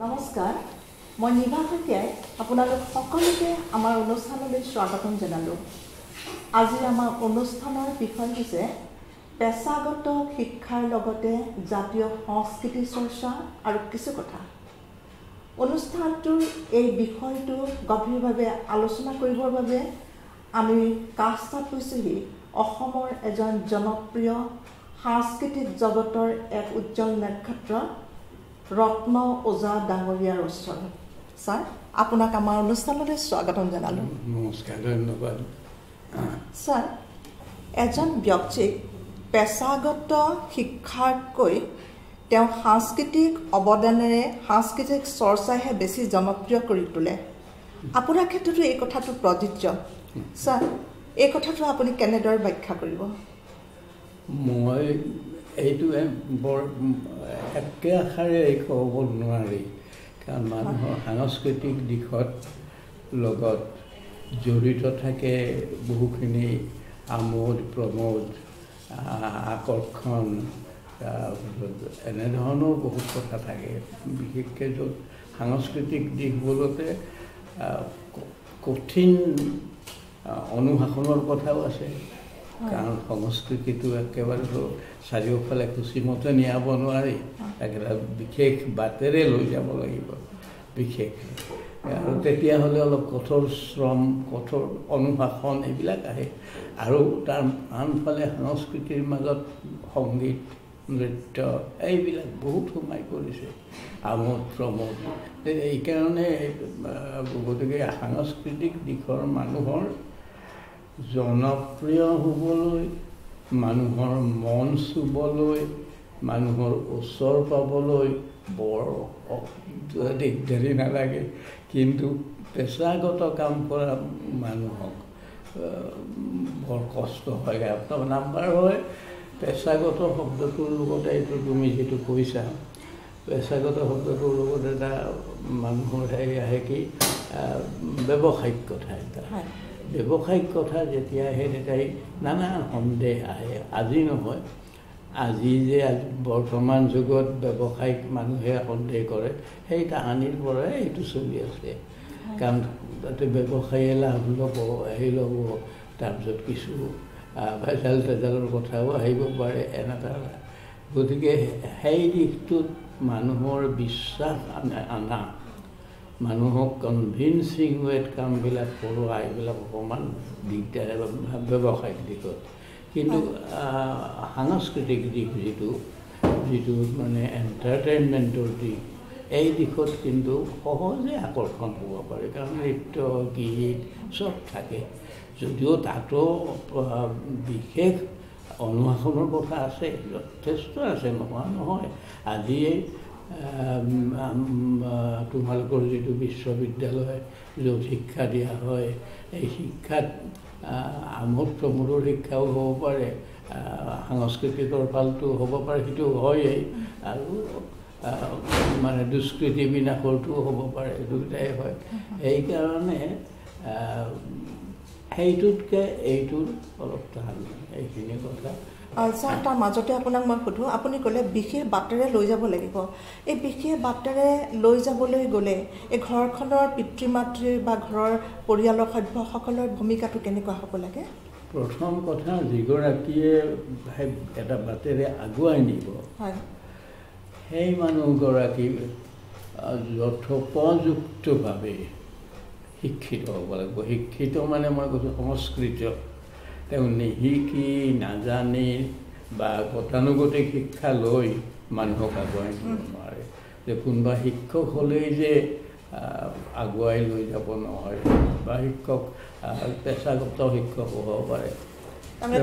নমস্কাৰ মই নিভা শইকীয়াই আপোনালোক সকলোকে আমাৰ অনুষ্ঠানলৈ স্বাগতম জনালোঁ। আজিৰ আমাৰ অনুষ্ঠানৰ বিষয় হৈছে পেছাগত শিক্ষাৰ লগতে জাতীয় সংস্কৃতি চৰ্চা আৰু কিছু কথা। অনুষ্ঠানটোৰ এই বিষয়টো গভীৰভাৱে আলোচনা কৰিবৰ বাবে আমি কাষ্টাত হৈছোহি অসমৰ এজন জনপ্ৰিয় সাংস্কৃতিক জগতৰ এক উজ্জ্বল নক্ষত্ৰ ৰত্ন ওজা ডাঙৰীয়াৰ ওচৰত ছাৰ আপোনাক আমাৰ অনুষ্ঠানলৈ স্বাগতম জনালোঁ। নমস্কাৰ ধন্যবাদ। ছাৰ এজন ব্যক্তিক পেছাগত শিক্ষাতকৈ তেওঁ সাংস্কৃতিক অৱদানেৰে সাংস্কৃতিক চৰ্চাইহে বেছি জনপ্ৰিয় কৰি তোলে। আপোনাৰ ক্ষেত্ৰতো এই কথাটো প্ৰযোজ্য। ছাৰ এই কথাটো আপুনি কেনেদৰে ব্যাখ্যা কৰিব? মই এইটো বৰ একেষাৰে ক'ব নোৱাৰি। কাৰণ মানুহৰ সাংস্কৃতিক দিশত লগত জড়িত থাকে বহুখিনি আমোদ প্ৰমোদ আকৰ্ষণ তাৰপিছত এনেধৰণৰ বহুত কথা থাকে। বিশেষকৈ য'ত সাংস্কৃতিক দিশবোৰতে কঠিন অনুশাসনৰ কথাও আছে। কাৰণ সংস্কৃতিটো একেবাৰে চাৰিওফালে সূচীমতে নিয়াব নোৱাৰি। একেবাৰে বিশেষ বাটেৰে লৈ যাব লাগিব। বিশেষ। আৰু তেতিয়াহ'লে অলপ কঠোৰ শ্ৰম কঠোৰ অনুশাসন এইবিলাক আহে। আৰু তাৰ আনফালে সংস্কৃতিৰ মাজত সংগীত নৃত্য এইবিলাক বহুত সোমাই পৰিছে। আমোদ প্ৰমোদ। এইকাৰণে গতিকে সাংস্কৃতিক দিশৰ মানুহৰ জনপ্ৰিয় হ'বলৈ মানুহৰ মন চুবলৈ মানুহৰ ওচৰ পাবলৈ বৰ দিগদাৰি নালাগে। কিন্তু পেছাগত কাম কৰা মানুহক বৰ কষ্ট হয়। আপোনাৰ নাম্বাৰ হয় পেছাগত শব্দটোৰ লগতে এইটো তুমি যিটো কৈছা পেছাগত শব্দটোৰ লগত এটা মানুহৰ হেৰি আহে কি ব্যৱসায়িক কথা এটা। ব্যৱসায়িক কথা যেতিয়া আহে তেতিয়া নানা সন্দেহ আহে। আজি নহয়। আজি যে বৰ্তমান যুগত ব্যৱসায়িক মানুহে সন্দেহ কৰে সেই তাহানিৰ পৰাই এইটো চলি আছে। কাৰণ তাতে ব্যৱসায়ীয়ে লাভ ল'ব হেৰি ল'ব তাৰপিছত কিছু ভেজাল তেজালৰ কথাও আহিব পাৰে এনেকুৱা গতিকে সেই দিশটোত মানুহৰ বিশ্বাস আনা মানুহক কনভিনচিং ৱেত কামবিলাক কৰোৱা এইবিলাক অকণমান দিগদাৰ ব্যৱসায়িক দিশত। কিন্তু সাংস্কৃতিক দিশ যিটো যিটো মানে এণ্টাৰটেইনমেণ্টৰ দিশ এই দিশত কিন্তু সহজে আকৰ্ষণ হ'ব পাৰে কাৰণ নৃত্য গীত চব থাকে। যদিও তাতো বিশেষ অনুশাসনৰ কথা আছে যথেষ্ট আছে নোহোৱা নহয়। আজিয়ে তোমালোকৰ যিটো বিশ্ববিদ্যালয় য'ত শিক্ষা দিয়া হয় এই শিক্ষাত আমোদ প্ৰমোদৰ শিক্ষাও হ'ব পাৰে সাংস্কৃতিকৰ ফালটো হ'ব পাৰে সেইটো হয়েই আৰু মানে দুষ্কৃতি বিনাশৰটোও হ'ব পাৰে দুয়োটাই হয়। সেইকাৰণে সেইটোতকৈ এইটোৰ অলপ টান এইখিনি কথা। ছাৰ তাৰ মাজতে আপোনাক মই সোধোঁ আপুনি ক'লে বিশেষ বাটেৰে লৈ যাব লাগিব। এই বিশেষ বাটেৰে লৈ যাবলৈ গ'লে এই ঘৰখনৰ পিতৃ মাতৃ বা ঘৰৰ পৰিয়ালৰ সভ্যসকলৰ ভূমিকাটো কেনেকুৱা হ'ব লাগে? প্ৰথম কথা যিগৰাকীয়ে এটা বাটেৰে আগুৱাই নিব হয়। সেই মানুহগৰাকী যথোপযুক্তভাৱে শিক্ষিত হ'ব লাগিব। শিক্ষিত মানে মই কৈছোঁ সংস্কৃত। তেওঁ নিশিকি নাজানি বা গতানুগতিক শিক্ষা লৈ মানুহক আগুৱাই নিব নোৱাৰে। যে কোনোবা শিক্ষক হ'লেই যে আগুৱাই লৈ যাব নহয় বা শিক্ষক পেছাগত শিক্ষক হ'ব পাৰে।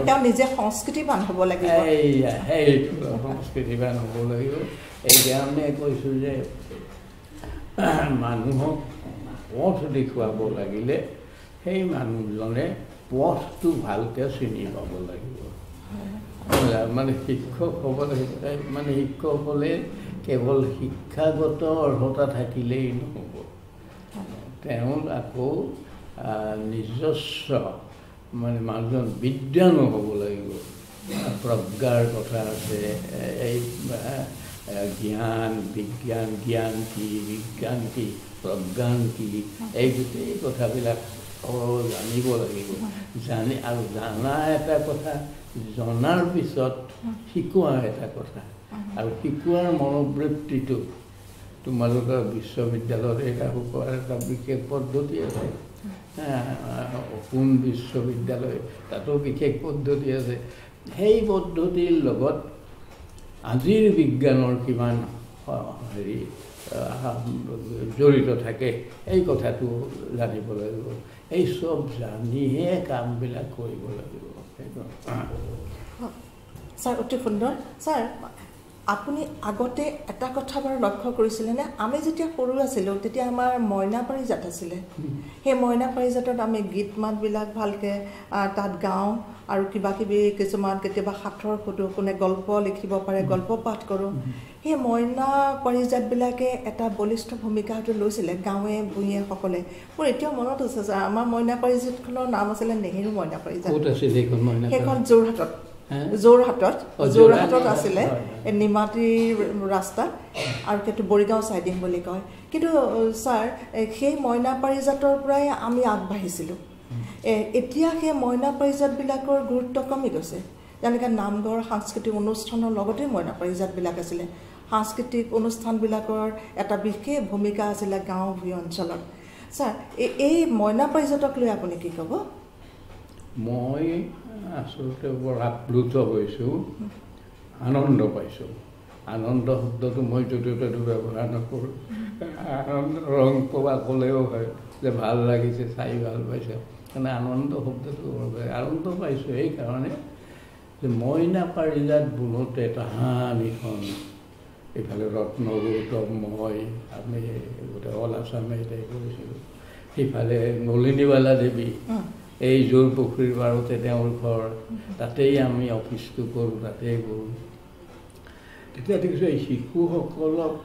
তেওঁ নিজে সংস্কৃতিবান হ'ব লাগিব। এইয়া সেইটো সংস্কৃতিবান হ'ব লাগিব। এইকাৰণে কৈছোঁ যে মানুহক পথ দেখুৱাব লাগিলে সেই মানুহজনে পথটো ভালকৈ চিনি পাব লাগিব মানে শিক্ষক হ'ব লাগিব মানে শিক্ষক হ'লে কেৱল শিক্ষাগত অৰ্হতা থাকিলেই নহ'ব তেওঁ আকৌ নিজস্ব মানে মানুহজন বিদ্যানো হ'ব লাগিব প্ৰজ্ঞাৰ কথা আছে এই জ্ঞান বিজ্ঞান জ্ঞান কি বিজ্ঞান কি প্ৰজ্ঞান কি এই গোটেই কথাবিলাক সকলো জানিব লাগিব। জানি আৰু জানা এটা কথা জনাৰ পিছত শিকোৱা এটা কথা। আৰু শিকোৱাৰ মনোবৃত্তিটো তোমালোকৰ বিশ্ববিদ্যালয়ত এটা শুকোৱাৰ এটা বিশেষ পদ্ধতি আছে। অসোম বিশ্ববিদ্যালয় তাতো বিশেষ পদ্ধতি আছে। সেই পদ্ধতিৰ লগত আজিৰ বিজ্ঞানৰ কিমান হেৰি জড়িত থাকে এই কথাটো জানিব লাগিব। এই চব জানিহে কামবিলাক কৰিব লাগিব ছাৰ অতি সুন্দৰ ছাৰ আপুনি আগতে এটা কথা বাৰু লক্ষ্য কৰিছিলেনে? আমি যেতিয়া সৰু আছিলোঁ তেতিয়া আমাৰ মইনা পাৰিজাত আছিলে। সেই মইনা পাৰিজাতত আমি গীত মাতবিলাক ভালকৈ তাত গাওঁ আৰু কিবা কিবি কিছুমান কেতিয়াবা সাঁথৰ সোধোঁ কোনে গল্প লিখিব পাৰে গল্প পাঠ কৰোঁ। সেই মইনা পাৰিজাতবিলাকে এটা বলিষ্ঠ ভূমিকা হয়তো লৈছিলে গাঁৱে ভূঞে সকলে। মোৰ এতিয়াও মনত আছে ছাৰ আমাৰ মইনা পাৰিজাতখনৰ নাম আছিলে নেহেৰু মইনা পাৰিজাত। সেইখন যোৰহাটত? যোৰহাটত যোৰহাটত যোৰহাট, আছিলে নিমাতীৰ ৰাস্তা আৰু সেইটো বৰিগাঁও চাইডিং বুলি কয়। কিন্তু ছাৰ সেই মইনা পাৰিজাতৰ পৰাই আমি আগবাঢ়িছিলোঁ। এতিয়া সেই মইনা পাৰিজাতবিলাকৰ গুৰুত্ব কমি গৈছে। যেনেকৈ নামঘৰ সাংস্কৃতিক অনুষ্ঠানৰ লগতে মইনা পাৰিজাতবিলাক আছিলে। সাংস্কৃতিক অনুষ্ঠানবিলাকৰ এটা বিশেষ ভূমিকা আছিলে গাঁও ভূঞ অঞ্চলত। ছাৰ এই মইনা পাৰিজাতক লৈ আপুনি কি ক'ব? মই আচলতে বৰ আপ্লুত হৈছোঁ আনন্দ পাইছোঁ। আনন্দ শব্দটো মই য'তে ত'তে ব্যৱহাৰ নকৰোঁ। আনন্দ ৰং পবা ক'লেও হয় যে ভাল লাগিছে চাই ভাল পাইছে। মানে আনন্দ শব্দটো। আনন্দ পাইছোঁ এইকাৰণে যে মইনা পাৰিজাত বোলোতে তাহানিখন এইফালে ৰত্ন গৌতম মই আমি গোটেই অল আছামে এতিয়া কৰিছিলোঁ। সিফালে নলিনীবালা দেৱী এই জোৰ পুখুৰীৰ পাৰতে তেওঁৰ ঘৰ তাতেই আমি অফিচটো কৰোঁ তাতেই কৰোঁ তেতিয়া দেখিছোঁ এই শিশুসকলক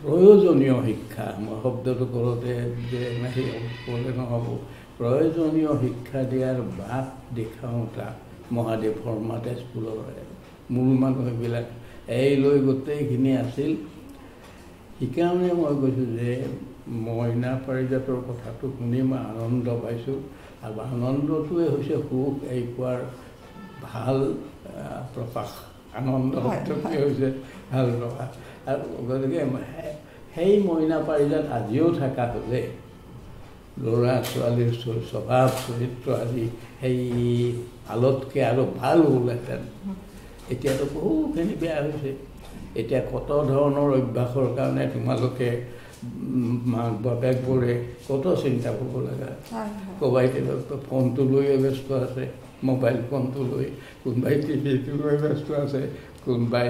প্ৰয়োজনীয় শিক্ষা মই শব্দটো কৰোঁতে যে এনেকৈ ক'লে নহ'ব প্ৰয়োজনীয় শিক্ষা দিয়াৰ বাট দেখাওঁতা মহাদেৱ শৰ্মা তেজপুৰৰ মূল মানুহ এইবিলাক এই লৈ গোটেইখিনি আছিল। সেইকাৰণে মই কৈছোঁ যে মইনা পাৰিজাতৰ কথাটো শুনি মই আনন্দ পাইছোঁ। আৰু আনন্দটোৱে হৈছে সুখ এই পোৱাৰ ভাল প্ৰকাশ। আনন্দ শব্দটোৱে। হৈছে ভাল প্ৰকাশ। আৰু গতিকে সেই মইনা পাৰিজাত আজিও থকা হ'লে ল'ৰা ছোৱালীৰ স্বভাৱ চৰিত্ৰ আদি সেই ভালতকৈ আৰু ভাল হ'লহেঁতেন। এতিয়াতো বহুখিনি বেয়া হৈছে। এতিয়া কত ধৰণৰ অভ্যাসৰ কাৰণে তোমালোকে মাক বাপেকবোৰে কত চিন্তা কৰিব লগা? ক'ৰবাই ফোনটো লৈয়ে ব্যস্ত আছে মোবাইল ফোনটো লৈ কোনোবাই টিভিটো লৈ ব্যস্ত আছে কোনোবাই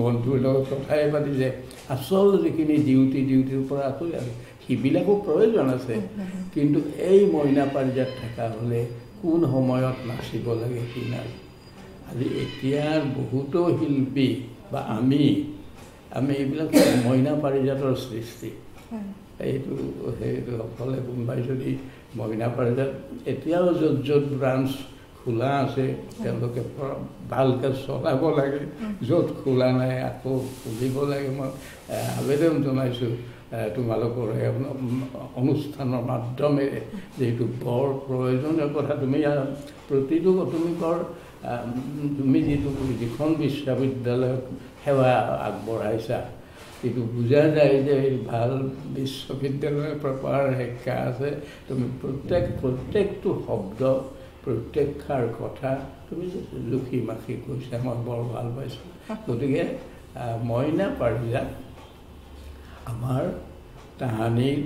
বন্ধুৰ লগত কথাই পাতিছে। আচল যিখিনি ডিউটি ডিউটিৰ পৰা আঁতৰি আছে সেইবিলাকো প্ৰয়োজন আছে। কিন্তু এই মইনা পাৰিজাত থকা হ'লে কোন সময়ত নাচিব লাগে কি নাই? আজি এতিয়াৰ বহুতো শিল্পী বা আমি আমি এইবিলাক মইনা পাৰিজাতৰ সৃষ্টি। এইটো সেইটো সকলে কোনোবাই যদি মইনা পাৰিজাত এতিয়াও য'ত য'ত ব্ৰাঞ্চ খোলা আছে তেওঁলোকে ভালকৈ চলাব লাগে। য'ত খোলা নাই আকৌ খুলিব লাগে। মই আবেদন জনাইছোঁ তোমালোকৰ অনুষ্ঠানৰ মাধ্যমেৰে। যিহেতু বৰ প্ৰয়োজনীয় কথা তুমি প্ৰতিটো তুমি কৰ তুমি যিটো যিখন বিশ্ববিদ্যালয়ত সেৱা আগবঢ়াইছা। এইটো বুজা যায় যে এই ভাল বিশ্ববিদ্যালয়ৰ প্ৰপাৰ শিক্ষা আছে। তুমি প্ৰত্যেক প্ৰত্যেকটো শব্দ প্ৰত্যেকষাৰ কথা তুমি জুখি মাখি কৈছা মই বৰ ভাল পাইছোঁ। গতিকে মইনা পাৰিজাত আমাৰ তাহানিৰ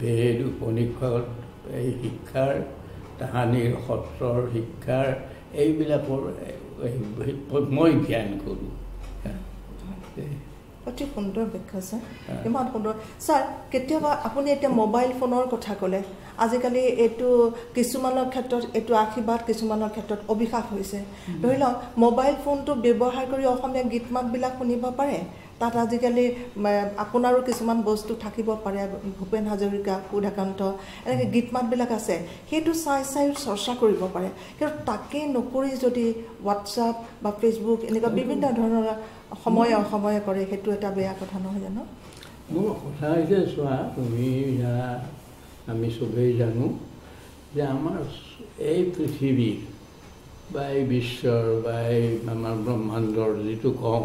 বেদ উপনিষদ এই শিক্ষাৰ তাহানিৰ সত্ৰৰ শিক্ষাৰ এইবিলাকৰ এই- মই জ্ঞান কৰোঁ। অতি সুন্দৰ ব্যাখ্যা ছাৰ। ইমান সুন্দৰ। ছাৰ কেতিয়াবা আপুনি এতিয়া মোবাইল ফোনৰ কথা ক'লে আজিকালি এইটো কিছুমানৰ ক্ষেত্ৰত এইটো আশীৰ্বাদ কিছুমানৰ ক্ষেত্ৰত অভিশাপ হৈছে। ধৰি লওক মোবাইল ফোনটো ব্যৱহাৰ কৰি অসমীয়া গীত মাতবিলাক শুনিব পাৰে। তাত আজিকালি আপোনাৰো কিছুমান বস্তু থাকিব পাৰে ভূপেন হাজৰিকা সুধাকান্ত এনেকৈ গীত মাতবিলাক আছে। সেইটো চাই চাই চৰ্চা কৰিব পাৰে। কিন্তু তাকে নকৰি যদি হোৱাটছআপ বা ফেচবুক এনেকুৱা বিভিন্ন ধৰণৰ সময়ে অসময়ে কৰে সেইটো এটা বেয়া কথা নহয় জানো মোৰ কথা হৈছে চোৱা তুমি আমি চবেই জানো যে আমাৰ এই পৃথিৱীৰ বা এই বিশ্বৰ বা এই আমাৰ ব্ৰহ্মাণ্ডৰ যিটো কওঁ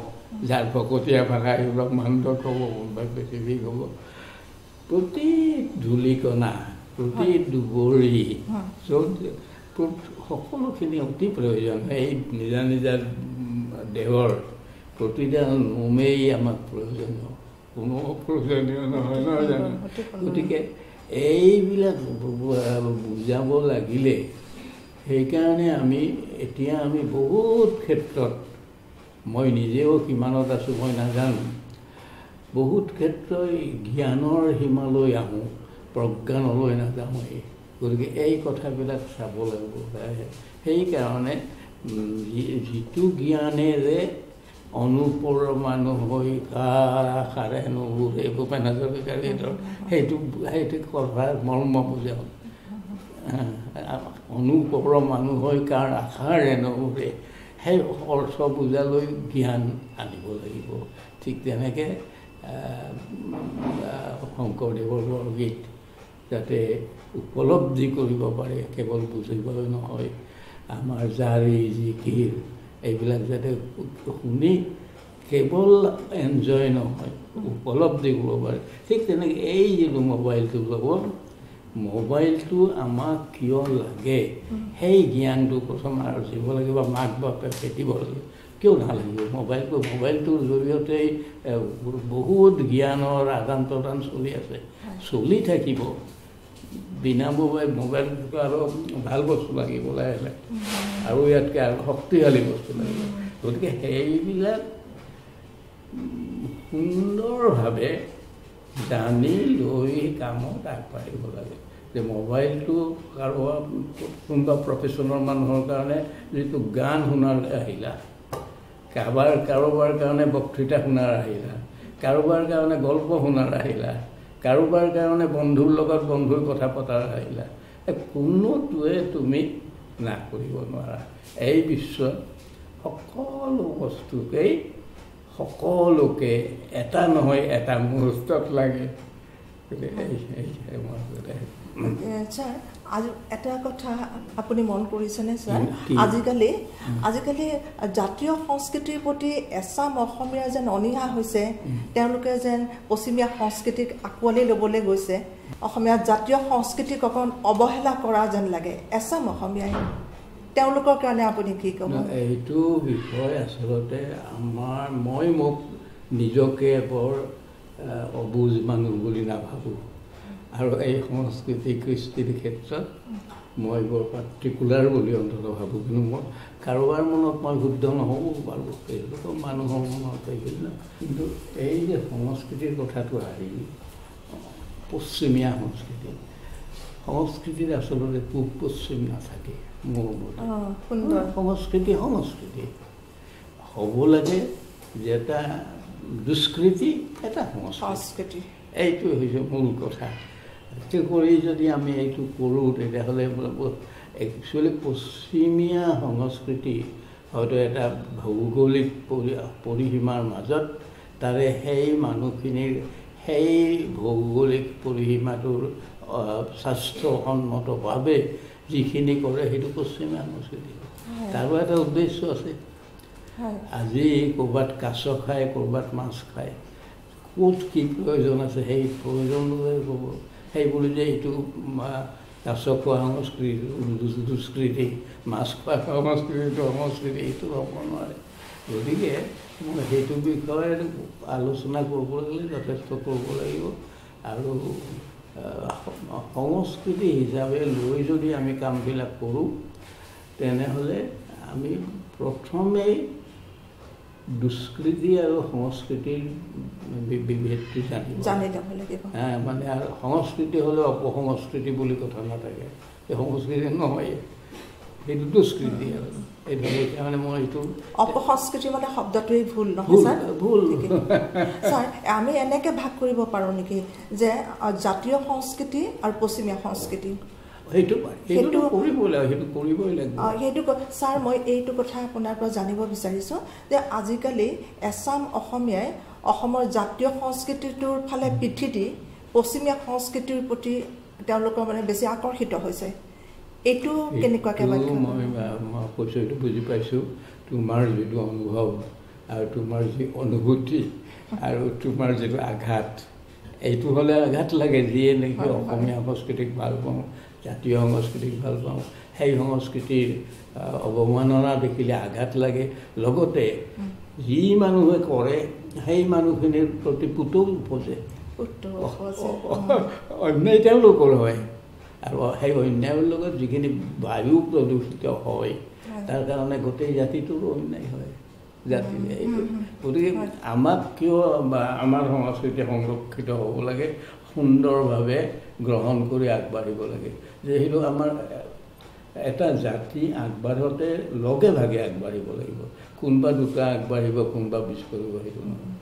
যাৰ ভকতীয়া ভাষা এই ব্ৰহ্মাণ্ড ক'ব বা পৃথিৱী ক'ব প্ৰতি ধূলিকণা প্ৰতি দুবৰি। য'ত সকলোখিনি অতি প্ৰয়োজন এই নিজা নিজা দেহৰ প্ৰতিটা নোমেই আমাক প্ৰয়োজনীয় কোনো প্ৰয়োজনীয় নহয় নহয় জানো? গতিকে এইবিলাক বুজাব লাগিলে সেইকাৰণে আমি এতিয়া আমি বহুত ক্ষেত্ৰত মই নিজেও কিমানত আছোঁ মই নাজানো বহুত ক্ষেত্ৰই জ্ঞানৰ সীমালৈ আহোঁ প্ৰজ্ঞানলৈ নাযাওঁৱেই। গতিকে এই কথাবিলাক চাব লাগিব। সেইকাৰণে যি- যিটো জ্ঞানেৰে অনুপৰ মানুহ হৈ কাৰ আশাৰে নুবুৰে ভূপেন হাজৰিকাৰ সেইটো সেইটো কথাৰ মৰ্ম বুজাওঁ। অনুপৰ মানুহ হৈ কাৰ আশাৰে নুবুৰে সেই অৰ্থ বুজালৈ জ্ঞান আনিব লাগিব। ঠিক তেনেকৈ শংকৰদেৱৰ বৰগীত যাতে উপলব্ধি কৰিব পাৰে কেৱল বুজিবলৈ নহয়। আমাৰ জাৰি জিকিৰ এইবিলাক যাতে শুনি কেৱল এনজয় নহয় উপলব্ধি কৰিব পাৰে। ঠিক তেনেকৈ এই যিটো মোবাইলটো ল'ব মোবাইলটো আমাক কিয় লাগে? সেই জ্ঞানটো প্ৰথম আৰ্জিব লাগিব মাক বাপেকে দিব লাগিব কিয় নালাগিব? মোবাইলটো মোবাইলটোৰ জৰিয়তেই এ, বহুত জ্ঞানৰ আদান প্ৰদান চলি আছে। চলি থাকিব। বিনা মোবাইল মোবাইলটো আৰু ভাল বস্তু লাগিব লাহে লাহে। আৰু ইয়াতকৈ আৰু শক্তিশালী বস্তু লাগিব। গতিকে সেইবিলাক সুন্দৰভাৱে জানি লৈ কামত আগবাঢ়িব লাগে। যে মোবাইলটো কাৰোবাৰ কোনোবা প্ৰফেশ্যনেল মানুহৰ কাৰণে যিটো গান শুনাৰ আহিলা কাৰোবাৰ কাৰোবাৰ কাৰণে বক্তৃতা শুনাৰ আহিলা কাৰোবাৰ কাৰণে গল্প শুনাৰ আহিলা কাৰোবাৰ কাৰণে বন্ধুৰ লগত বন্ধুৰ কথা পতাৰ আহিলা কোনোটোৱে তুমি নাশ কৰিব নোৱাৰা। এই বিশ্বত সকলো বস্তুকেই সকলোকে এটা নহয় এটা মুহূৰ্তত লাগে। ছাৰ আজি এটা কথা আপুনি মন কৰিছেনে ছাৰ? আজিকালি আজিকালি জাতীয় সংস্কৃতিৰ প্ৰতি এচাম অসমীয়া যেন অনীহা হৈছে তেওঁলোকে যেন পশ্চিমীয়া সংস্কৃতিক আঁকোৱালি ল'বলৈ গৈছে। অসমীয়া জাতীয় সংস্কৃতিক অকণ অৱহেলা কৰা যেন লাগে এচাম অসমীয়াই। তেওঁলোকৰ কাৰণে আপুনি কি ক'ব? এইটো বিষয় আচলতে আমাৰ মই মোক নিজকে বৰ অবুজ মানুহ বুলি নাভাবোঁ। আৰু এই সংস্কৃতি কৃষ্টিৰ ক্ষেত্ৰত মই বৰ পাৰ্টিকুলাৰ বুলি অন্তত ভাবোঁ কিন্তু মই কাৰোবাৰ মনত মই শুদ্ধ নহ'বও পাৰোঁ সেইটোতো মানুহৰ মনত বিভিন্ন কিন্তু এই যে সংস্কৃতিৰ কথাটো আহিল পশ্চিমীয়া সংস্কৃতি সংস্কৃতিত আচলতে পূব পশ্চিম নাথাকে মোৰ মতে। সংস্কৃতি সংস্কৃতি। হ'ব লাগে যে এটা দুষ্কৃতি এটা সংস্কৃতি। সংস্কৃতি। এইটো হৈছে মূল কথা। সেইটো কৰি যদি আমি এইটো কৰোঁ তেতিয়াহ'লে একচুৱেলি পশ্চিমীয়া সংস্কৃতি হয়তো এটা ভৌগোলিক পৰি পৰিসীমাৰ মাজত তাৰে সেই মানুহখিনিৰ সেই ভৌগোলিক পৰিসীমাটোৰ স্বাস্থ্যসন্মতভাৱে যিখিনি কৰে সেইটো পশ্চিমীয়া সংস্কৃতি। তাৰো এটা উদ্দেশ্য আছে। আজি ক'ৰবাত কাছ খায় ক'ৰবাত মাছ খায় ক'ত কি প্ৰয়োজন আছে সেই প্ৰয়োজনলৈ ক'ব। সেই বুলি যে এইটো কাছ খোৱা সংস্কৃতি দুষ্কৃতি মাছ খোৱা সংস্কৃতিটো সংস্কৃতি এইটো হ'ব নোৱাৰে। গতিকে মই সেইটো বিষয়ে আলোচনা কৰিব লাগিলে যথেষ্ট কৰিব লাগিব। আৰু সংস্কৃতি হিচাপে লৈ যদি আমি কামবিলাক কৰোঁ তেনেহ'লে আমি প্ৰথমেই দুষ্কৃতি আৰু সংস্কৃতিৰ বিভেদটো জানিব জানি ল'ব লাগিব। মানে সংস্কৃতি হ'লে অপসংস্কৃতি বুলি কথা নাথাকে। এই সংস্কৃতি নহয়। সেইটো দুষ্কৃতি আৰু। মই এইটো অপসংস্কৃতি মানে শব্দটোৱেই ভুল নহয় ভুল ছাৰ? ভুল। ছাৰ আমি এনেকৈ ভাগ কৰিব পাৰোঁ নেকি যে জাতীয় সংস্কৃতি আৰু পশ্চিমীয়া সংস্কৃতি? সেইটো পাৰি সেইটোতো সেইটো- কৰিবই লাগিব সেইটো কৰিবই লাগিব আ, সেইটো ক- ছাৰ মই এইটো কথা আপোনাৰ পৰা জানিব বিচাৰিছোঁ যে আজিকালি এছাম অসমীয়াই অসমৰ জাতীয় সংস্কৃতিটোৰ ফালে পিঠি দি পশ্চিমীয়া সংস্কৃতিৰ প্ৰতি তেওঁলোকৰ মানে বেছি আকৰ্ষিত হৈছে। এইটো কেনেকুৱাকৈ মই কৈছোঁ এইটো বুজি পাইছোঁ। তোমাৰ যিটো অনুভৱ আৰু তোমাৰ যি অনুভূতি আৰু তোমাৰ যিটো আঘাত এইটো হ'লে আঘাত লাগে যিয়ে নেকি। অসমীয়া সংস্কৃতিক ভাল পাওঁ জাতীয় সংস্কৃতিক ভাল পাওঁ। সেই সংস্কৃতিৰ অৱমাননা দেখিলে আঘাত লাগে। লগতে যি মানুহে কৰে সেই মানুহখিনিৰ প্ৰতি পুতৌ উপজে। অন্যায় তেওঁলোকৰ হয়। আৰু সেই অন্যায়ৰ লগত যিখিনি বায়ু প্ৰদূষিত হয় তাৰ কাৰণে গোটেই জাতিটোৰো অন্যায় হয়। জাতি গতিকে আমাক কিয় বা আমাৰ সংস্কৃতি সংৰক্ষিত হ'ব লাগে সুন্দৰভাৱে গ্ৰহণ কৰি আগবাঢ়িব লাগে। যিহেতু আমাৰ এটা জাতি আগবাঢ়োতে লগে ভাগে আগবাঢ়িব লাগিব। কোনোবা দুটা আগবাঢ়িব কোনোবা পিছ কৰিব সেইটো নহয়।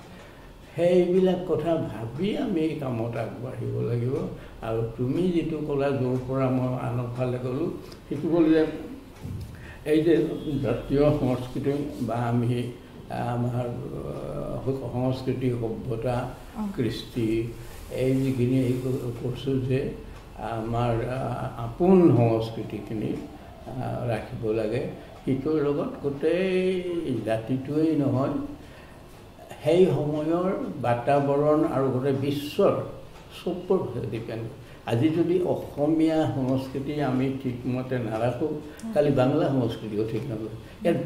সেইবিলাক কথা ভাবি আমি এই কামত আগবাঢ়িব লাগিব। আৰু তুমি যিটো ক'লা য'ৰ পৰা মই আনৰ ফালে গ'লোঁ সেইটো হ'ল যে এই যে জাতীয় সংস্কৃতি বা আমি আমাৰ সংস্কৃতি সভ্যতা কৃষ্টি এই যিখিনি কৈছোঁ যে আমাৰ আপোন সংস্কৃতিখিনি ৰাখিব লাগে। সিটোৰ লগত গোটেই জাতিটোৱেই নহয় সেই সময়ৰ বাতাবৰণ আৰু গোটেই বিশ্বৰ চবৰ ডিপেণ্ড আজি যদি অসমীয়া সংস্কৃতি আমি ঠিকমতে নাৰাখোঁ কালি বাংলা সংস্কৃতিও ঠিক নকৰোঁ ইয়াত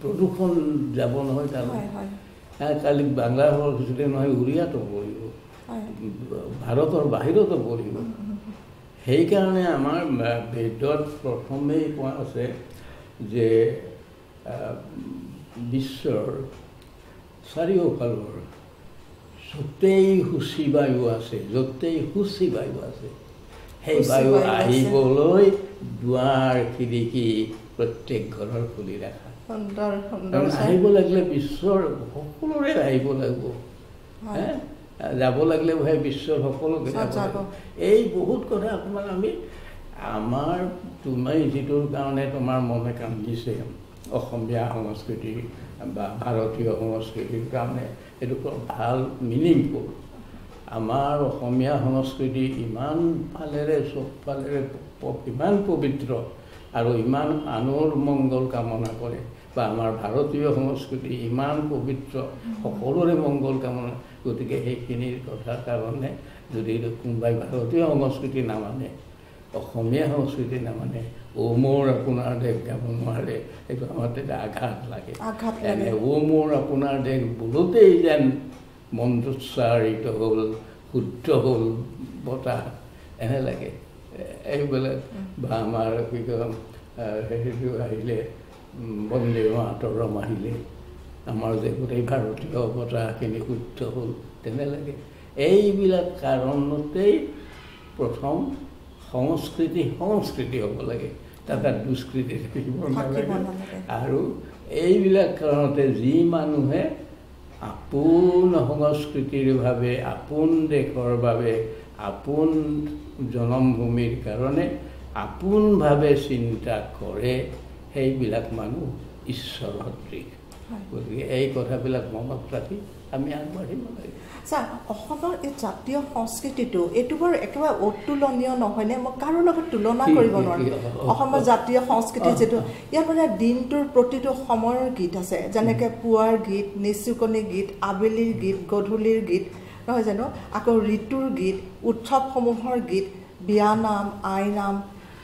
প্ৰদূষণ যাব নহয় তালৈ। হা, কালি বাংলা সংস্কৃতি নহয় উৰিয়াতো পৰিব। ভাৰতৰ বাহিৰতো পৰিব। সেইকাৰণে আমাৰ বেদত প্ৰথমেই কোৱা আছে যে বিশ্বৰ চাৰিওফালৰ য'তেই সূচী বায়ু আছে য'তেই সূচী বায়ু আছে সেই বায়ু। আহিবলৈ দুৱাৰ খিৰিকী প্ৰত্যেক ঘৰৰ খুলি ৰাখা আহিব লাগিলে বিশ্বৰ সকলোৰে আহিব লাগিব? যাব লাগিলে সেই বিশ্বৰ সকলোকে। লাগিব। এই বহুত কথা আপোনাক আমি আমাৰ তুমি যিটোৰ কাৰণে তোমাৰ মনে কান্দিছে অসমীয়া সংস্কৃতি বা ভাৰতীয় সংস্কৃতিৰ কাৰণে এইটো বৰ ভাল মিনিংফুল আমাৰ অসমীয়া সংস্কৃতি ইমান ফালেৰে চব ফালেৰে প- ইমান পবিত্ৰ আৰু ইমান আনৰ মংগল কামনা কৰে বা আমাৰ ভাৰতীয় সংস্কৃতি ইমান পবিত্ৰ সকলোৰে মংগল কামনা গতিকে সেইখিনিৰ কথাৰ কাৰণে যদি কোনোবাই ভাৰতীয় সংস্কৃতি নামানে অসমীয়া সংস্কৃতি নামানে ও মোৰ আপোনাৰ দেশ গাব নোৱাৰে সেইটো আমাৰ তেতিয়া আঘাত লাগে। এনে ও মোৰ আপোনাৰ দেশ বোলোতেই যেন মনটোচ্চাৰিত হ'ল শুদ্ধ হ'ল বতাহ এনে লাগে এইবিলাক বা আমাৰ কি কয় সেইটো আহিলে বন্দে মাতৰম আহিলে আমাৰ যে গোটেই ভাৰতীয় বতাহখিনি শুদ্ধ হ'ল তেনে লাগে এইবিলাক কাৰণতেই প্ৰথম সংস্কৃতি সংস্কৃতি হ'ব লাগে তাত দুষ্কৃতি থাকিব নালাগে। আৰু এইবিলাক কাৰণতে যি মানুহে আপোন সংস্কৃতিৰ বাবে আপোন দেশৰ বাবে আপোন জনমভূমিৰ কাৰণে আপোনভাৱে চিন্তা কৰে সেইবিলাক মানুহ ঈশ্বৰ সদৃশ। গতিকে এই কথাবিলাক মনত ৰাখি আমি আগবাঢ়িব লাগে। ছাৰ অসমৰ এই জাতীয় সংস্কৃতিটো এইটো বাৰু একেবাৰে অতুলনীয় নহয়নে মই কাৰো লগত তুলনা কৰিব নোৱাৰোঁ। অসমৰ জাতীয় সংস্কৃতি যিটো ইয়াত মানে দিনটোৰ প্ৰতিটো সময়ৰ গীত আছে। যেনেকৈ পুৱাৰ গীত নিচুকনি গীত আবেলিৰ গীত গধূলিৰ গীত নহয় জানো? আকৌ ঋতুৰ গীত উৎসৱসমূহৰ গীত বিয়ানাম আইনাম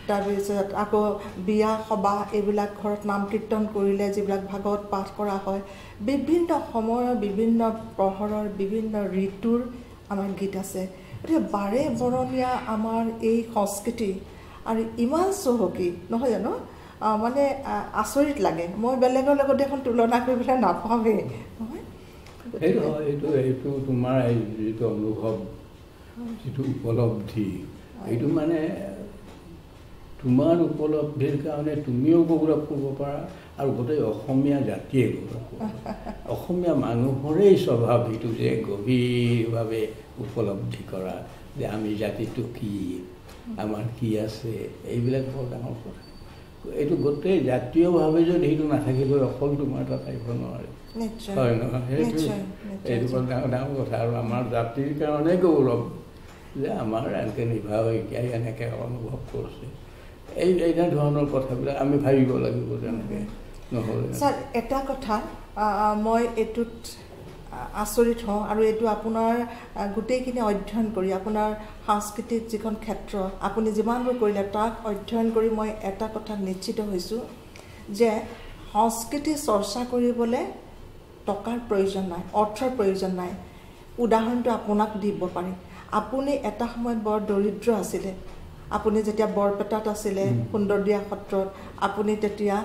তাৰপিছত আকৌ বিয়া সবাহ এইবিলাক ঘৰত নাম কীৰ্তন কৰিলে যিবিলাক ভাগৱত পাঠ কৰা হয় বিভিন্ন সময়ৰ বিভিন্ন প্ৰহৰৰ বিভিন্ন ঋতুৰ আমাৰ গীত আছে। গতিকে বাৰে বৰণীয়া আমাৰ এই সংস্কৃতি আৰু ইমান চহকী নহয় জানো? মানে আচৰিত লাগে। মই বেলেগৰ লগত দেখোন তুলনা কৰিবলৈ নাপাওঁৱেই নহয়? এইটো এইটো তোমাৰ যিটো অনুভৱ যিটো উপলব্ধি এইটো মানে তোমাৰ উপলব্ধিৰ কাৰণে তুমিও গৌৰৱ কৰিব পাৰা আৰু গোটেই অসমীয়া জাতিয়ে গৌৰৱ কৰিব অসমীয়া মানুহৰেই স্বভাৱ এইটো যে গভীৰভাৱে উপলব্ধি কৰা যে আমি জাতিটো কি আমাৰ কি আছে এইবিলাক বৰ ডাঙৰ কথা। এইটো গোটেই জাতীয়ভাৱে যদি সেইটো নাথাকিব অকল তোমাৰ তাত আহিব নোৱাৰে। হয় নহয়? নিশ্চয়, এইটো বৰ। ডাঙৰ ডাঙৰ কথা আৰু আমাৰ জাতিৰ কাৰণে গৌৰৱ যে আমাৰ এনেকৈ নিভা এতিয়াই এনেকৈ অনুভৱ কৰিছে। এই এনে ধৰণৰ কথাবিলাক আমি ভাবিব লাগিব তেনেকৈ নহ'লে। ছাৰ এটা কথা মই এইটোত আচৰিত হওঁ আৰু এইটো আপোনাৰ গোটেইখিনি অধ্যয়ন কৰি আপোনাৰ সাংস্কৃতিক যিখন ক্ষেত্ৰ আপুনি যিমানবোৰ কৰিলে তাক অধ্যয়ন কৰি মই এটা কথা নিশ্চিত হৈছোঁ যে সংস্কৃতি চৰ্চা কৰিবলৈ টকাৰ প্ৰয়োজন নাই অৰ্থৰ প্ৰয়োজন নাই। উদাহৰণটো আপোনাক দিব পাৰি আপুনি এটা সময়ত বৰ দৰিদ্ৰ আছিলে। আপুনি যেতিয়া বৰপেটাত আছিলে। সুন্দৰদিয়া সত্ৰত আপুনি তেতিয়া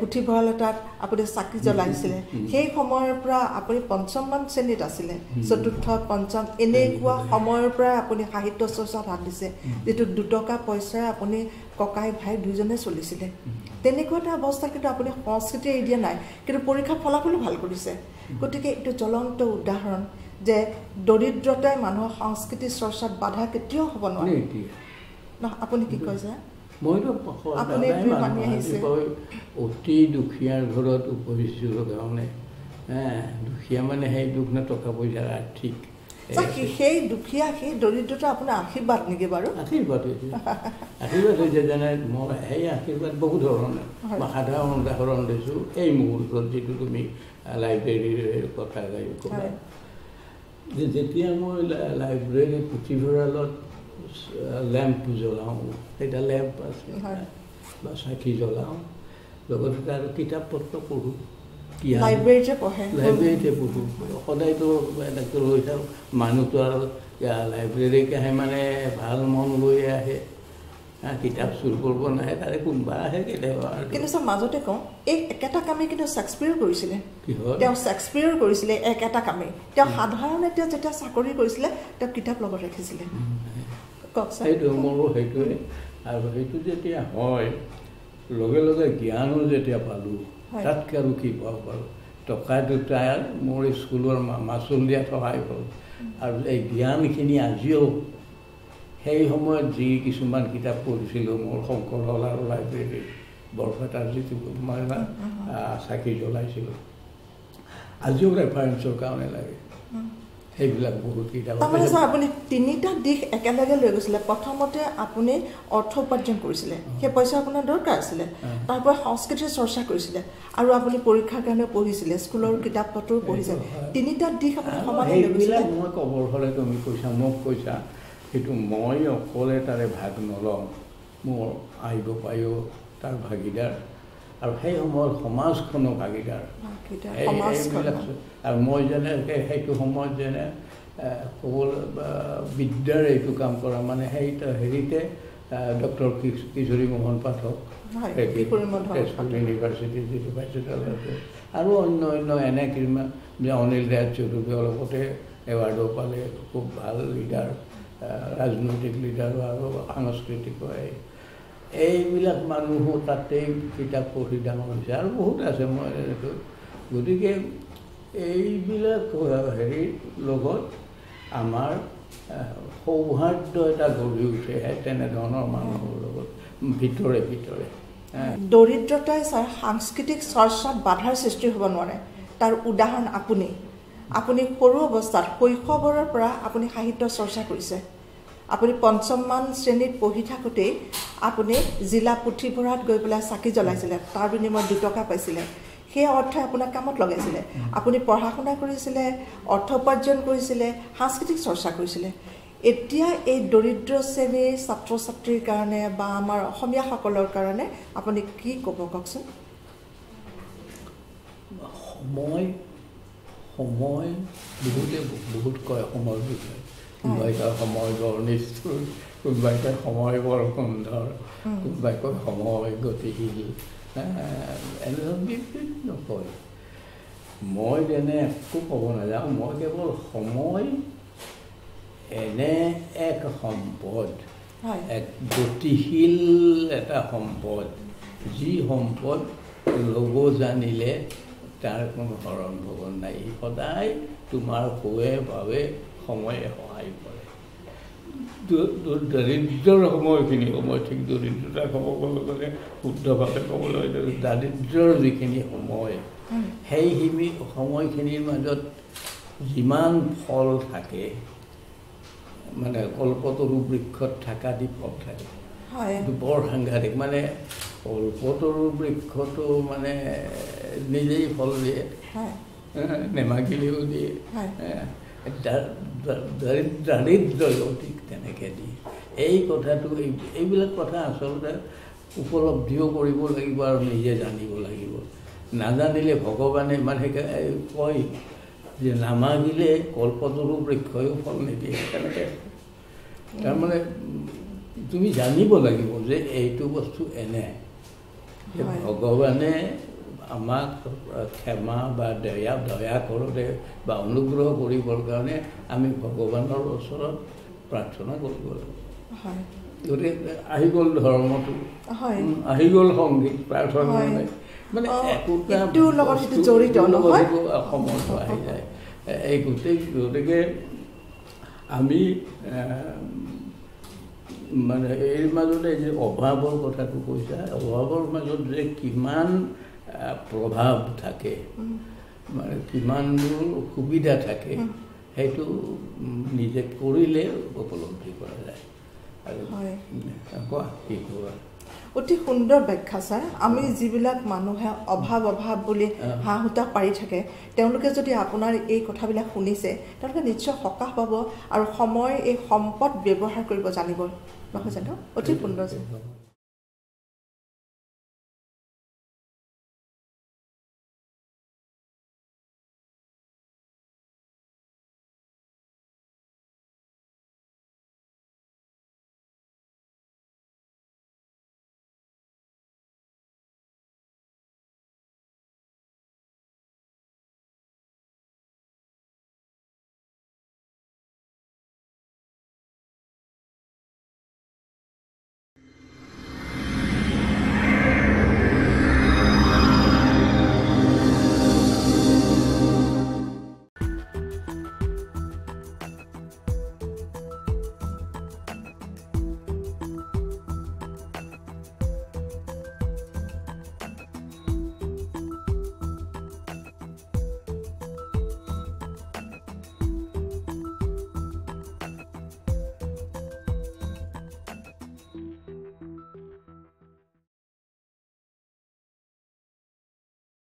পুথিভঁৰাল এটাত আপুনি চাকি জ্বলাইছিলে। সেই সময়ৰ পৰা আপুনি পঞ্চমমান শ্ৰেণীত আছিলে। চতুৰ্থ পঞ্চম এনেকুৱা সময়ৰ পৰাই আপুনি সাহিত্য চৰ্চাত হাত দিছে। যিটো দুটকা পইচাৰে আপুনি ককাই ভাই দুইজনে চলিছিলে। তেনেকুৱা এটা অৱস্থাত কিন্তু আপুনি সংস্কৃতি এৰি দিয়া নাই কিন্তু পৰীক্ষাৰ ফলাফলো ভাল কৰিছে গতিকে এইটো জ্বলন্ত উদাহৰণ যে দৰিদ্ৰতাই মানুহৰ সংস্কৃতি চৰ্চাত বাধা কেতিয়াও হ'ব নোৱাৰে আপুনি কি কয় মইতো অতি দুখীয়াৰ ঘৰত উপজিছোঁ কাৰণে। দুখীয়া মানে সেই দুখ নে টকা পইচাৰ আৰ্থিক সেই- দুখীয়া সেই দৰিদ্ৰতা আপোনাৰ আশীৰ্বাদ নেকি বাৰু? আশীৰ্বাদ হৈছে। আশীৰ্বাদ হৈছে যেনে মই সেই আশীৰ্বাদ বহু ধৰণে। সাধাৰণ উদাহৰণ দিছোঁ এই মুহূৰ্তত যিটো তুমি লাইব্ৰেৰীৰ কথা ক'লা। যে যেতিয়া মই লা- লাইব্ৰেৰী পুথিভঁৰালত লেম্প জ্বলাওঁ সেইটা লেম্প আছে। বা চাকি জ্বলাওঁ লগতে তাৰ কিতাপ পত্ৰ পঢ়োঁ জ্ঞান লাইব্ৰেৰীতে পঢ়ে লাইব্ৰেৰীতে পঢ়োঁ সদায়তো এনেকৈ লৈ থাকোঁ মানুহটো আৰু লাইব্ৰেৰীক আহে মানে ভাল মন লৈ আহে কিতাপ চুৰ কৰিব নাহে তাৰে কোনোবা আহে কেতিয়াবা আৰু কিন্তু ছাৰ মাজতে কওঁ এই একেটা কামেই কিন্তু শ্বেক্সপিয়েৰো কৰিছিলে তেওঁ শ্বেক্সপিয়েৰো কৰিছিলে একেটা কামেই তেওঁ সাধাৰণ এতিয়া যেতিয়া চাকৰি কৰিছিলে তেওঁ কিতাপ লগত ৰাখিছিলে সেইটো মোৰো সেইটোৱে আৰু সেইটো যেতিয়া হয় লগে লগে জ্ঞানো যেতিয়া পালোঁ। তাতকৈ আৰু কি পাব পাৰোঁ? টকা দুটা মোৰ স্কুলৰ মাচুল দিয়াত সহায় হ'ল। আৰু এই জ্ঞানখিনি আজিও সেই সময়ত যি কিছুমান কিতাপ পঢ়িছিলোঁ মোৰ শংকৰ হল আৰু লাইব্ৰেৰী বৰপেটাৰ যিটো মই চাকি জ্বলাইছিলোঁ। আজিও ৰেফাৰেঞ্চৰ কাৰণে লাগে। সেইবিলাক বহুত কিতাপ তাৰমানে। ছাৰ আপুনি তিনিটা দিশ একেলগে লৈ গৈছিলে। প্ৰথমতে আপুনি অৰ্থ উপাৰ্জন কৰিছিলে। সেই পইচা আপোনাৰ দৰকাৰ আছিলে। তাৰপৰা সংস্কৃতিৰ চৰ্চা কৰিছিলে। আৰু আপুনি পৰীক্ষাৰ কাৰণে পঢ়িছিলে স্কুলৰ কিতাপ পত্ৰও পঢ়িছে। সেইটো হয়। তিনিটা দিশ আপুনি সমানে সেইবিলাক মই ক'বৰ হ'লে তুমি কৈছা মোক কৈছা সেইটো মই অকলে তাৰে ভাগ নলওঁ। মোৰ আহিব পায়ো তাৰ ভাগিদাৰ। আৰু সেই সময়ত সমাজখনো ভাগিদাৰ আৰু মই যেনেকৈ সেইটো সময়ত যেনে বা বিদ্যাৰ এইটো কাম কৰা মানে সেই হেৰিতে ডক্টৰ কিশোৰী মোহন পাঠক তেজপুৰ পাঠক। ইউনিভাৰ্চিটিৰ যিটো আছে আৰু অন্য অন্য এনে কিছুমান যে অনিল ৰাজ চৌধুৰী অলপতে এৱাৰ্ডো পালে খুব ভাল লিডাৰ ৰাজনৈতিক লিডাৰো আৰু সাংস্কৃতিক এইবিলাক মানুহো তাতেই কিতাপ পঢ়ি ডাঙৰ হৈছে আৰু বহুত আছে মই এইটো। গতিকে এইবিলাক হেৰিৰ লগত আমাৰ সৌহাৰ্দ্য এটা গঢ়ি উঠেহে তেনেধৰণৰ মানুহৰ লগত ভিতৰে ভিতৰে। দৰিদ্ৰতাই ছাৰ সাংস্কৃতিক চৰ্চাত বাধাৰ সৃষ্টি হ'ব নোৱাৰে। তাৰ উদাহৰণ আপুনি। আপুনি সৰু অৱস্থাত শৈশৱৰ পৰা আপুনি সাহিত্য চৰ্চা কৰিছে। আপুনি পঞ্চমমান শ্ৰেণীত পঢ়ি থাকোঁতেই আপুনি জিলা পুথিভঁৰালত গৈ পেলাই চাকি জ্বলাইছিলে। তাৰ বিনিময়ত দুটকা পাইছিলে। সেই অৰ্থই আপোনাক কামত লগাইছিলে। আপুনি পঢ়া শুনা কৰিছিলে অৰ্থ উপাৰ্জন কৰিছিলে সাংস্কৃতিক চৰ্চা কৰিছিলে। এতিয়া এই দৰিদ্ৰ শ্ৰেণীৰ ছাত্ৰ ছাত্ৰীৰ কাৰণে বা আমাৰ অসমীয়াসকলৰ কাৰণে আপুনি কি ক'ব কওকচোন? সময় সময় বহুতে বহুত কয় সময়ৰ বিষয়ে কোনোবাই কয় সময় বৰ নিষ্ঠুৰ কোনোবাই কয় সময় বৰ সুন্দৰ উম। কোনোবাই কয় সময় গতিশীল। আহ, এনেধৰণৰ বিভিন্ন কয় মই যেনে একো ক'ব নাযাওঁ মই কেৱল সময় এনে এক সম্পদ হয়। এক গতিশীল এটা সম্পদ যি সম্পদ ল'ব জানিলে তাৰ কোনো হৰণ ভগন নাই। সদায় তোমাৰ হোৱে ভাৱে সময়ে দ- দৰিদ্ৰৰ সময়খিনি সময় ঠিক দৰিদ্ৰতা ক'বলৈ গ'লে শুদ্ধভাৱে ক'বলৈ গ'লে দাৰিদ্ৰৰ যিখিনি সময় সেইখিনি সময়খিনিৰ মাজত যিমান ফল থাকে মানে কল্পতৰু বৃক্ষত থকা দি ফল থাকে। বৰ সাংঘাতিক মানে কল্পতৰু বৃক্ষটো মানে নিজেই ফল দিয়ে নেমাগিলেও দিয়ে হয়। এ, দা- দা- দাৰি- দাৰিদ্ৰয়ো ঠিক তেনেকৈ দিয়ে এই কথাটো এই এইবিলাক কথা আচলতে উপলব্ধিও কৰিব লাগিব আৰু নিজে জানিব লাগিব নাজানিলে ভগৱানে মানে কয় যে নামাগিলে কল্পতৰু বৃক্ষয়ো ফল নিদিয়ে তেনেকৈ তাৰমানে তুমি জানিব লাগিব যে এইটো বস্তু এনে। ভগৱানে আমাক ক্ষমা বা দয়া দয়া কৰোঁতে বা অনুগ্ৰহ কৰিবৰ কাৰণে আমি ভগৱানৰ ওচৰত প্ৰাৰ্থনা কৰিব লাগিব গতিকে আহি গ'ল ধৰ্মটো। আহি গ'ল সংগীত প্ৰাৰ্থনা। মানে একোটা সমৰ্থ আহি যায়। এই গোটেই গতিকে আমি মানে এই মাজতে যে অভাৱৰ কথাটো কৈছা অভাৱৰ মাজত যে কিমান প্ৰভাৱ থাকে। মানে কিমানবোৰ সুবিধা থাকে। সেইটো নিজে কৰিলে উপলব্ধি কৰা যায়। আৰু কোৱা কি কোৱা অতি সুন্দৰ ব্যাখ্যা ছাৰ। আমি যিবিলাক মানুহে অভাৱ অভাৱ বুলি। হাঁহ সূতা পাৰি থাকে তেওঁলোকে যদি আপোনাৰ এই কথাবিলাক শুনিছে তেওঁলোকে নিশ্চয় সকাহ পাব আৰু সময় এই সম্পদ ব্যৱহাৰ কৰিব জানিব। নহয় জানো? অতি সুন্দৰ